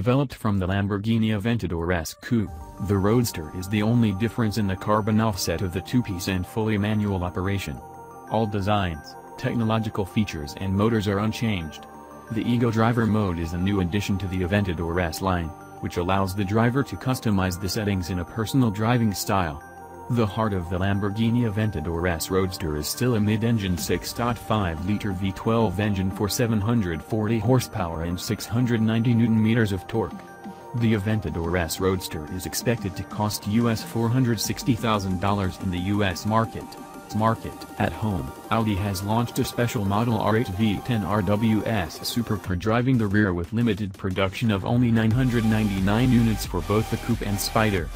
Developed from the Lamborghini Aventador S Coupe, the Roadster is the only difference in the carbon offset of the two-piece and fully manual operation. All designs, technological features and motors are unchanged. The Ego Driver mode is a new addition to the Aventador S line, which allows the driver to customize the settings in a personal driving style. The heart of the Lamborghini Aventador S Roadster is still a mid-engine 6.5-liter V12 engine for 740 horsepower and 690 newton-meters of torque. The Aventador S Roadster is expected to cost US $460,000 in the US market. Market At home, Audi has launched a special model R8 V10 RWS supercar driving the rear with limited production of only 999 units for both the coupe and Spider.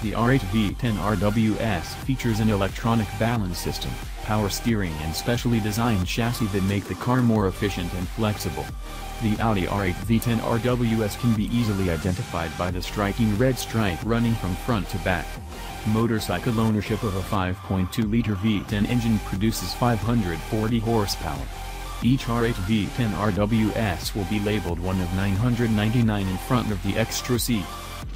The R8 V10 RWS features an electronic balance system, power steering and specially designed chassis that make the car more efficient and flexible. The Audi R8 V10 RWS can be easily identified by the striking red stripe running from front to back. Motorcycle ownership of a 5.2-liter V10 engine produces 540 horsepower. Each R8 V10 RWS will be labeled one of 999 in front of the extra seat.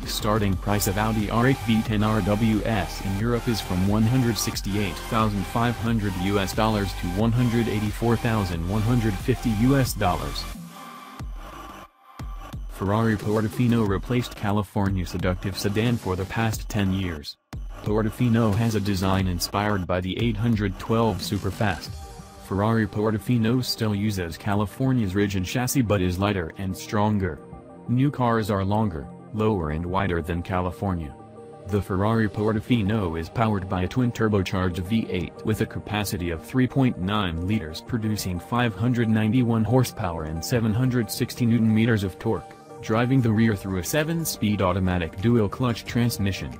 Starting price of Audi R8 V10 RWS in Europe is from 168,500 US dollars to 184,150 US dollars. Ferrari Portofino replaced California seductive sedan for the past 10 years. Portofino has a design inspired by the 812 Superfast. Ferrari Portofino still uses California's rigid chassis but is lighter and stronger. New cars are longer, lower and wider than California. The Ferrari Portofino is powered by a twin-turbocharged V8 with a capacity of 3.9 liters producing 591 horsepower and 760 newton-meters of torque, driving the rear through a 7-speed automatic dual-clutch transmission.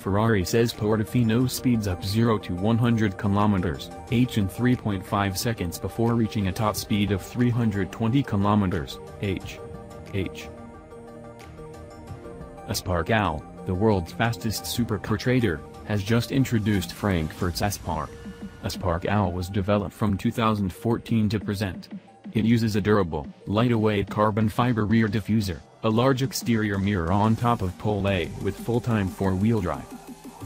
Ferrari says Portofino speeds up 0 to 100 km h in 3.5 seconds before reaching a top speed of 320 km h. h. Aspark Owl, the world's fastest supercar trader, has just introduced Frankfurt's Aspark. Aspark Owl was developed from 2014 to present. It uses a durable, lightweight carbon fiber rear diffuser, a large exterior mirror on top of Pole A with full-time four-wheel drive.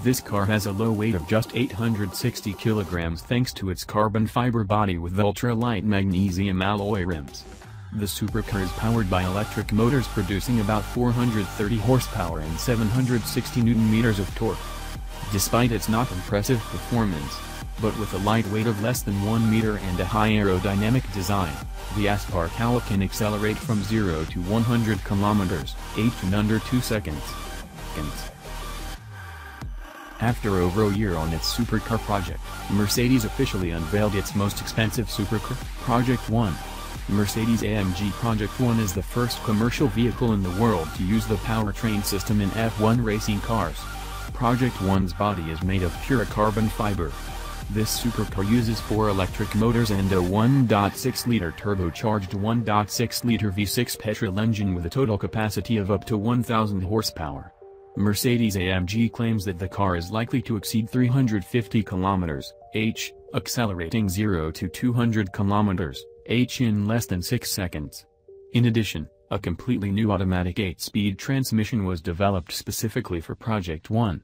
This car has a low weight of just 860 kilograms thanks to its carbon fiber body with ultra-light magnesium alloy rims. The supercar is powered by electric motors producing about 430 horsepower and 760 newton-meters of torque. Despite its not impressive performance, but with a light weight of less than 1 meter and a high aerodynamic design, the Aspark Owl can accelerate from 0 to 100 kilometers, h in under 2 seconds. After over a year on its supercar project, Mercedes officially unveiled its most expensive supercar, Project One. Mercedes-AMG Project One is the first commercial vehicle in the world to use the powertrain system in F1 racing cars. Project One's body is made of pure carbon fiber. This supercar uses four electric motors and a 1.6-liter turbocharged 1.6-liter V6 petrol engine with a total capacity of up to 1,000 horsepower. Mercedes-AMG claims that the car is likely to exceed 350 km h, accelerating 0 to 200 km h in less than 6 seconds. In addition, a completely new automatic 8-speed transmission was developed specifically for Project One.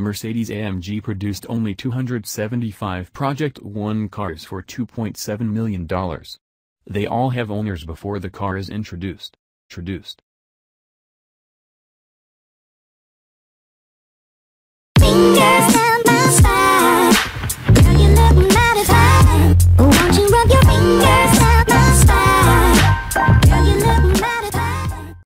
Mercedes-AMG produced only 275 Project One cars for $2.7 million. They all have owners before the car is introduced. Introduced.